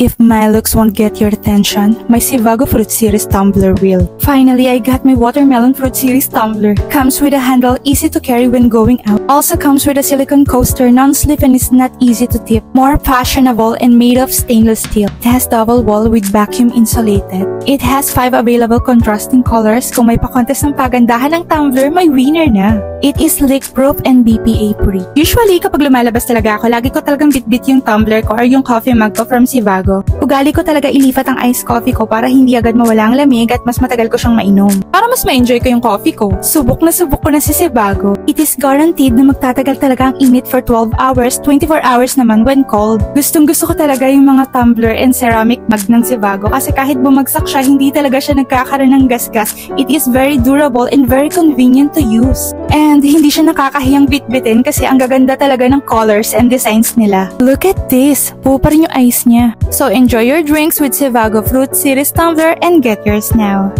If my looks won't get your attention, my Sivago Fruit Series tumbler will. Finally, I got my Watermelon Fruit Series tumbler. Comes with a handle easy to carry when going out. Also comes with a silicone coaster, non-slip and is not easy to tip. More fashionable and made of stainless steel. It has double wall with vacuum insulated. It has 5 available contrasting colors. Kung may pa-contest ng pagandahan ng tumbler, may winner na. It is leak-proof and BPA-free. Usually, kapag lumalabas talaga ako, lagi ko talagang bitbit yung tumbler ko or yung coffee mug ko from Sivago bago. Ugali ko talaga ilipat ang iced coffee ko para hindi agad mawala ang lamig at mas matagal ko siyang mainom. Para mas ma-enjoy ko yung coffee ko, subok na subok ko na si Sebago. It is guaranteed na magtatagal talaga ang init for 12 hours, 24 hours naman when cold. Gustong gusto ko talaga yung mga tumbler and ceramic mug ng Sebago kasi kahit bumagsak siya, hindi talaga siya nagkakaroon ng gasgas. It is very durable and very convenient to use. And hindi siya nakakahiyang bitbitin kasi ang gaganda talaga ng colors and designs nila. Look at this! Pupo pa rin yung eyes niya. So enjoy your drinks with Sevago Fruit Series Tumbler and get yours now.